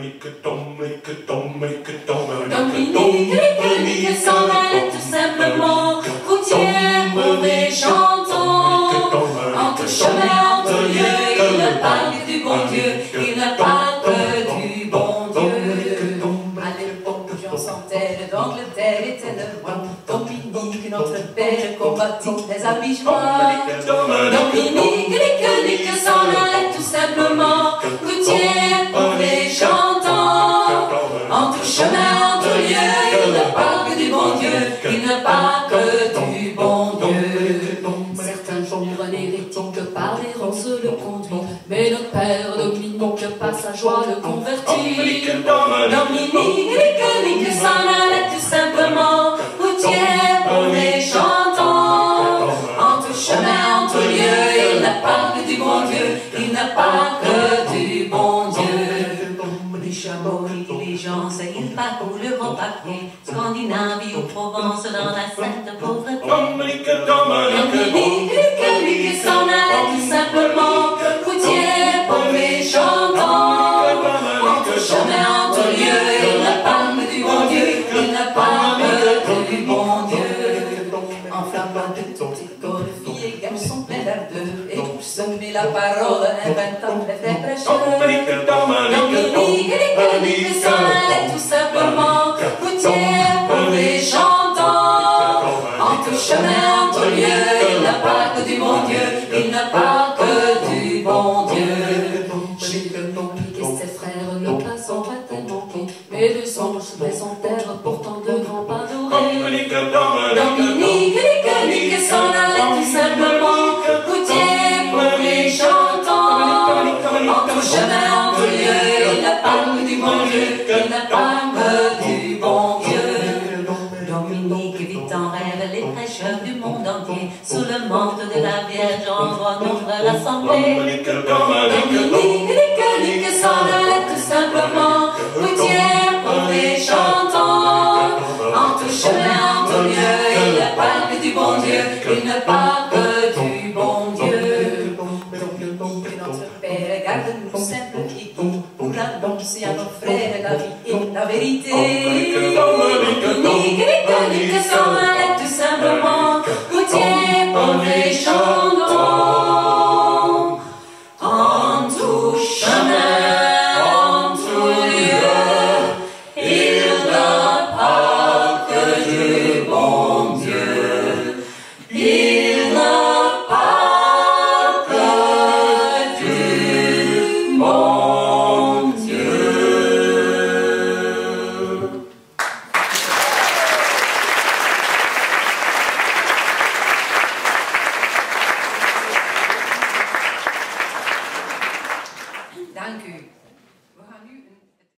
Dominique, Dominique, Dominique, Dominique, Dominique, Dominique s'en allait tout simplement, routière, mauvais chantant. Entre chemin, entre lieux, il ne parle que du bon Dieu, il ne parle que du bon Dieu. À l'époque, Jean Santel d'Angleterre était le roi. Dominique, notre père, combattit les abigeois. Dominique, Nique, s'en allait tout simplement, il ne parle que du bon Dieu. Certains jours, un hérétique par les ronces le conduit, mais notre père Dominique par sa joie le convertit. Dominique, Nique, Nique, s'en allait tout simplement, routière, mauvais chantant. Entre chemin, entre lieux, il ne parle que du bon Dieu, il ne parle que du bon Dieu. Diligences, ils parcourent l'Europe Scandinavie ou Provence, dans la sainte pauvreté. S'en allait tout simplement, routière, mauvais chantant. Entre chemin, entre lieux, il ne parle du bon Dieu, il ne parle que du bon Dieu. Enflammant de toute école, filles et garçons pleins d'ardeur, et pour semer la parole, inventant Chemin, entre lieux, il ne parle que du bon Dieu, il ne parle que du bon Dieu. Le Dominique et ses frères, le passant va manqué, mais deux anges mais son terre, pourtant de grands pas dorés. Dominique, Dominique, Nique, Nique, s'en allait tout simplement, routier, mauvais chantant. Entre chemin, entre lieux, il ne parle que du bon Dieu, il ne parle que du monde entier, sous le manteau de la Vierge, nombre rassemblés. Dominique, Dominique, Dominique, Nique, tout simplement, routière, mauvais chantant. Entre chemin, entre lieux, il ne parle que du bon Dieu, il ne parle que du bon Dieu. Dominique, notre Père, garde-nous simple qui pour annoncer à nos frères la vie et la vérité.